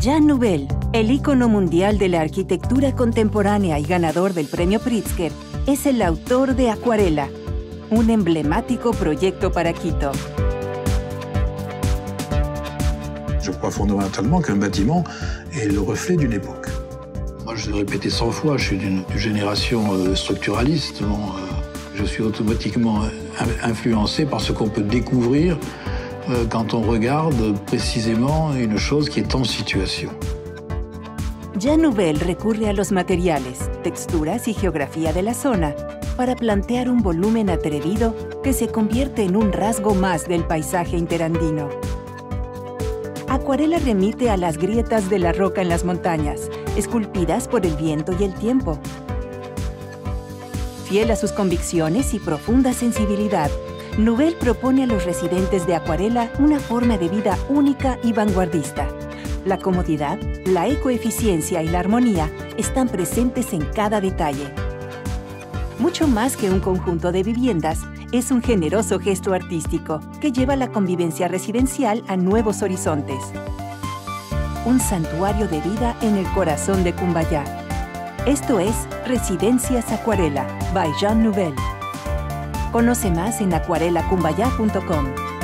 Jean Nouvel, el ícono mundial de la arquitectura contemporánea y ganador del premio Pritzker, es el autor de Acuarela, un emblemático proyecto para Quito. Je crois fondamentalement qu'un bâtiment est le reflet d'une époque. Moi, je l'ai répété 100 fois, je suis d'une génération euh, structuraliste. Bon, euh, je suis automatiquement euh, influencé par ce qu'on peut découvrir quand on regarde précisément une chose qui en situation. Recurre a los materiales, texturas y geografía de la zona para plantear un volumen atrevido que se convierte en un rasgo más del paisaje interandino. Acuarela remite a las grietas de la roca en las montañas, esculpidas por el viento y el tiempo. Fiel a sus convicciones y profunda sensibilidad, Nouvel propone a los residentes de Acuarela una forma de vida única y vanguardista. La comodidad, la ecoeficiencia y la armonía están presentes en cada detalle. Mucho más que un conjunto de viviendas, es un generoso gesto artístico que lleva la convivencia residencial a nuevos horizontes. Un santuario de vida en el corazón de Cumbayá. Esto es Residencias Acuarela, by Jean Nouvel. Conoce más en acuarelacumbayá.com.